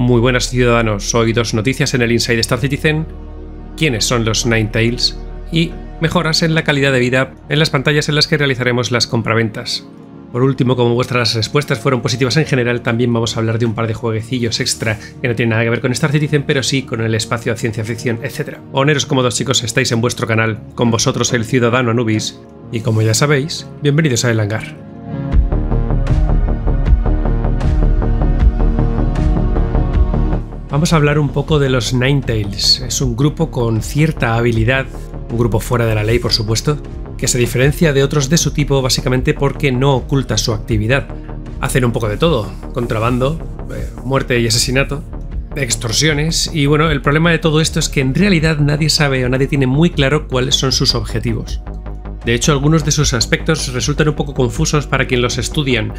Muy buenas ciudadanos, soy dos noticias en el Inside Star Citizen, quiénes son los Ninetales y mejoras en la calidad de vida en las pantallas en las que realizaremos las compraventas. Por último, como vuestras respuestas fueron positivas en general, también vamos a hablar de un par de jueguecillos extra que no tienen nada que ver con Star Citizen, pero sí con el espacio a ciencia ficción, etc. Poneros cómodos chicos, estáis en vuestro canal, con vosotros el ciudadano Anubis, y como ya sabéis, bienvenidos a El Hangar. Vamos a hablar un poco de los Ninetales. Es un grupo con cierta habilidad, un grupo fuera de la ley por supuesto, que se diferencia de otros de su tipo básicamente porque no oculta su actividad. Hacen un poco de todo, contrabando, eh, muerte y asesinato, extorsiones, y bueno, el problema de todo esto es que en realidad nadie sabe o nadie tiene muy claro cuáles son sus objetivos. De hecho, algunos de sus aspectos resultan un poco confusos para quien los estudian,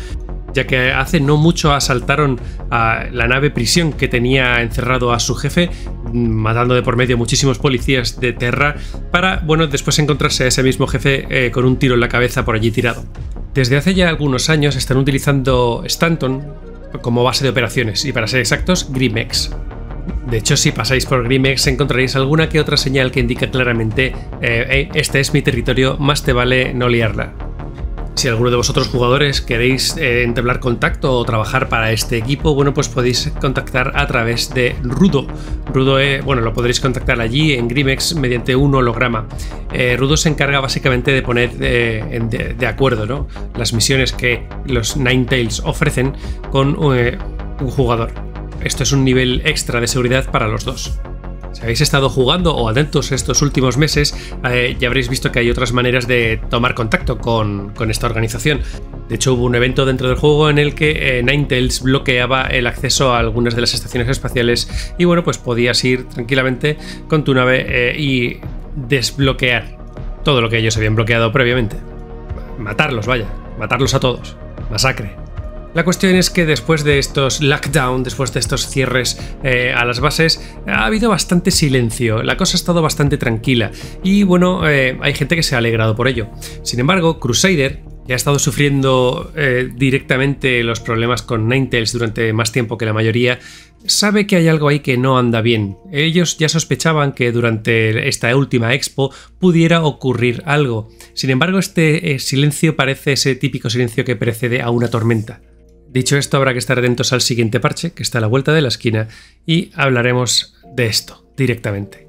ya que hace no mucho asaltaron a la nave prisión que tenía encerrado a su jefe, matando de por medio muchísimos policías de Terra, para, bueno, después encontrarse a ese mismo jefe eh, con un tiro en la cabeza por allí tirado. Desde hace ya algunos años están utilizando Stanton como base de operaciones y para ser exactos, Grimex. De hecho, si pasáis por Grimex encontraréis alguna que otra señal que indica claramente eh, este es mi territorio, más te vale no liarla. Si alguno de vosotros jugadores queréis eh, entablar contacto o trabajar para este equipo, bueno, pues podéis contactar a través de Rudo. Rudo, eh, bueno, lo podréis contactar allí en Grimex mediante un holograma. Eh, Rudo se encarga básicamente de poner de, de, acuerdo ¿no? las misiones que los Ninetales ofrecen con un jugador. Esto es un nivel extra de seguridad para los dos. Si habéis estado jugando o atentos estos últimos meses, eh, ya habréis visto que hay otras maneras de tomar contacto con, esta organización. De hecho, hubo un evento dentro del juego en el que eh, Ninetales bloqueaba el acceso a algunas de las estaciones espaciales y bueno, pues podías ir tranquilamente con tu nave eh, y desbloquear todo lo que ellos habían bloqueado previamente. Matarlos, vaya, matarlos a todos. Masacre. La cuestión es que después de estos lockdown, después de estos cierres eh, a las bases, ha habido bastante silencio, la cosa ha estado bastante tranquila y bueno, eh, hay gente que se ha alegrado por ello. Sin embargo, Crusader, que ha estado sufriendo eh, directamente los problemas con Ninetales durante más tiempo que la mayoría, sabe que hay algo ahí que no anda bien. Ellos ya sospechaban que durante esta última expo pudiera ocurrir algo. Sin embargo, este silencio parece ese típico silencio que precede a una tormenta. Dicho esto, habrá que estar atentos al siguiente parche, que está a la vuelta de la esquina, y hablaremos de esto directamente.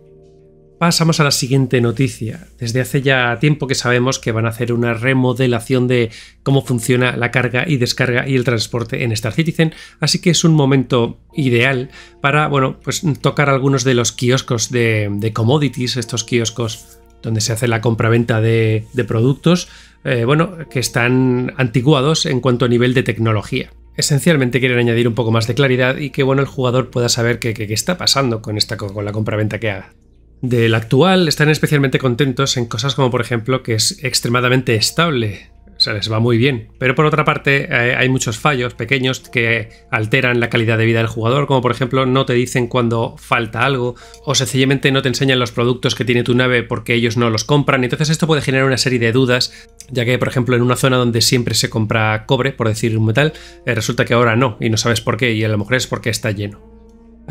Pasamos a la siguiente noticia. Desde hace ya tiempo que sabemos que van a hacer una remodelación de cómo funciona la carga y descarga y el transporte en Star Citizen, así que es un momento ideal para, bueno, pues tocar algunos de los kioscos de, de commodities, estos kioscos donde se hace la compraventa de, de productos, eh, bueno, que están antiguados en cuanto a nivel de tecnología. Esencialmente quieren añadir un poco más de claridad y que bueno el jugador pueda saber qué, está pasando con, esta, con la compraventa que haga. Del actual están especialmente contentos en cosas como por ejemplo que es extremadamente estable, o sea, les va muy bien. Pero por otra parte, eh, hay muchos fallos pequeños que alteran la calidad de vida del jugador, como por ejemplo no te dicen cuando falta algo, o sencillamente no te enseñan los productos que tiene tu nave porque ellos no los compran. Entonces esto puede generar una serie de dudas, ya que por ejemplo en una zona donde siempre se compra cobre, por decir un metal, eh, resulta que ahora no, y no sabes por qué, y a lo mejor es porque está lleno.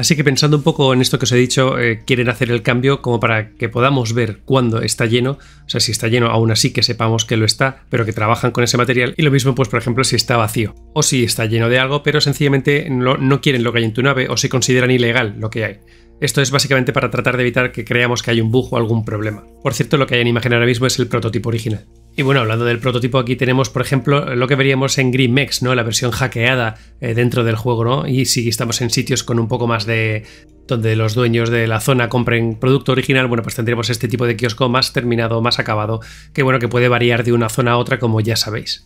Así que pensando un poco en esto que os he dicho, eh, quieren hacer el cambio como para que podamos ver cuándo está lleno, o sea, si está lleno aún así que sepamos que lo está, pero que trabajan con ese material, y lo mismo pues por ejemplo si está vacío, o si está lleno de algo, pero sencillamente no, no quieren lo que hay en tu nave o si consideran ilegal lo que hay. Esto es básicamente para tratar de evitar que creamos que hay un bug o algún problema. Por cierto, lo que hay en imagen ahora mismo es el prototipo original. Y bueno, hablando del prototipo, aquí tenemos, por ejemplo, lo que veríamos en GreenMex, ¿no? La versión hackeada eh, dentro del juego, ¿no? Y si estamos en sitios con un poco más de. donde los dueños de la zona compren producto original, bueno, pues tendremos este tipo de kiosco más terminado, más acabado, que bueno, que puede variar de una zona a otra, como ya sabéis.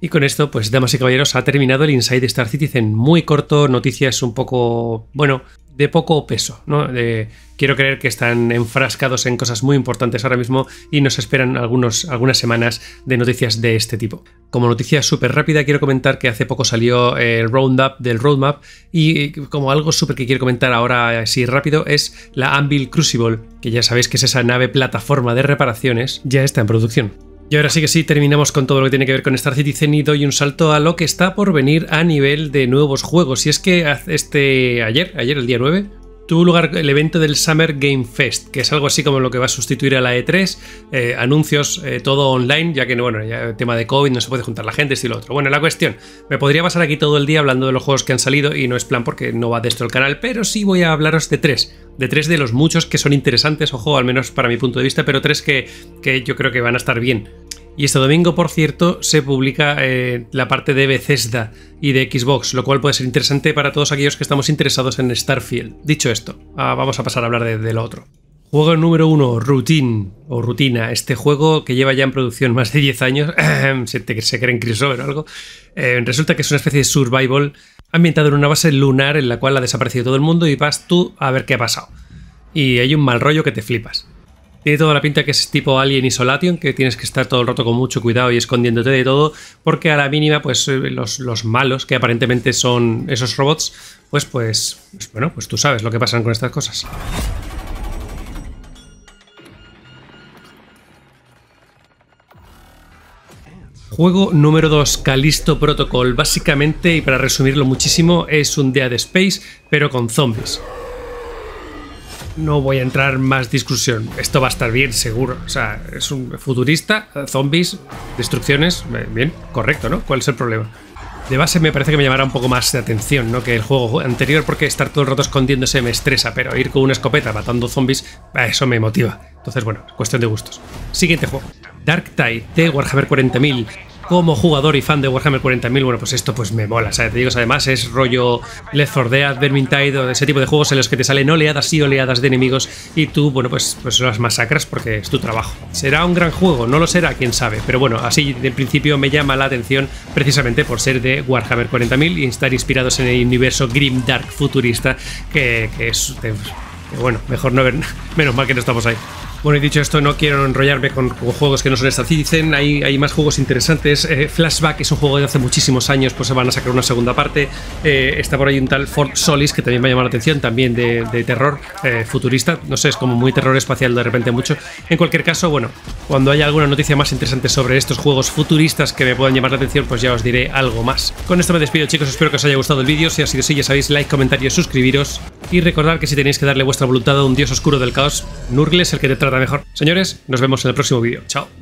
Y con esto, pues damas y caballeros, ha terminado el Inside Star Citizen. Muy corto, noticias un poco, bueno, de poco peso, ¿no? quiero creer que están enfrascados en cosas muy importantes ahora mismo y nos esperan algunas semanas de noticias de este tipo. Como noticia súper rápida, quiero comentar que hace poco salió el roundup del roadmap y como algo súper que quiero comentar ahora así rápido es la Anvil Crucible, que ya sabéis que es esa nave plataforma de reparaciones, ya está en producción Y ahora sí que sí, terminamos con todo lo que tiene que ver con Star Citizen y doy un salto a lo que está por venir a nivel de nuevos juegos. Y es que este ayer, ayer el día 9, tuvo lugar el evento del Summer Game Fest, que es algo así como lo que va a sustituir a la E3, eh, anuncios, eh, todo online, ya que bueno, ya el tema de COVID no se puede juntar la gente, esto y lo otro. Bueno, la cuestión, me podría pasar aquí todo el día hablando de los juegos que han salido y no es plan porque no va de esto el canal, pero sí voy a hablaros de tres, de tres de los muchos que son interesantes, ojo, al menos para mi punto de vista, pero tres que, que yo creo que van a estar bien. Y este domingo, por cierto, se publica eh, la parte de Bethesda y de Xbox, lo cual puede ser interesante para todos aquellos que estamos interesados en Starfield. Dicho esto, ah, vamos a pasar a hablar de, lo otro. Juego número uno, Routine o Rutina. Este juego que lleva ya en producción más de 10 años, se, se cree en crossover o algo, eh, resulta que es una especie de survival ambientado en una base lunar en la cual ha desaparecido todo el mundo y vas tú a ver qué ha pasado. Y hay un mal rollo que te flipas. Tiene toda la pinta que es tipo Alien Isolation, que tienes que estar todo el rato con mucho cuidado y escondiéndote de todo, porque a la mínima, pues eh, los, malos, que aparentemente son esos robots, pues, pues, pues, bueno, pues tú sabes lo que pasan con estas cosas. Juego número 2, Callisto Protocol. Básicamente, y para resumirlo muchísimo, es un Dead Space, pero con zombies no voy a entrar más discusión. Esto va a estar bien, seguro. O sea, es un futurista, zombies, destrucciones. Bien, correcto, ¿no? ¿Cuál es el problema? De base me parece que me llamará un poco más de atención, ¿no? Que el juego anterior, porque estar todo el rato escondiéndose me estresa, pero ir con una escopeta matando zombies, eso me motiva. Entonces, bueno, cuestión de gustos. Siguiente juego. Dark Tide de Warhammer 40.000 como jugador y fan de Warhammer 40.000, bueno, pues esto pues me mola. Sea, te digo, además es rollo Left 4 Dead, Vermintide o ese tipo de juegos en los que te salen oleadas y oleadas de enemigos y tú, bueno, pues, pues las masacras porque es tu trabajo. ¿Será un gran juego? No lo será, quién sabe. Pero bueno, así de principio me llama la atención precisamente por ser de Warhammer 40.000 y estar inspirados en el universo Grim Dark futurista que, es... bueno, mejor no ver... Menos mal que no estamos ahí. Bueno, y dicho esto, no quiero enrollarme con, juegos que no son Citizen. Hay, hay más juegos interesantes. Eh, Flashback es un juego de hace muchísimos años, pues se van a sacar una segunda parte. Eh, está por ahí un tal Fort Solis que también me ha llamado la atención, también de, terror eh, futurista. No sé, es como muy terror espacial de repente mucho. En cualquier caso, bueno, cuando haya alguna noticia más interesante sobre estos juegos futuristas que me puedan llamar la atención, pues ya os diré algo más. Con esto me despido, chicos. Espero que os haya gustado el vídeo. Si ha sido así, ya sabéis, like, comentario, suscribiros. Y recordad que si tenéis que darle vuestra voluntad a un dios oscuro del caos, Nurgle es el que te trata mejor. Señores, nos vemos en el próximo vídeo. Chao.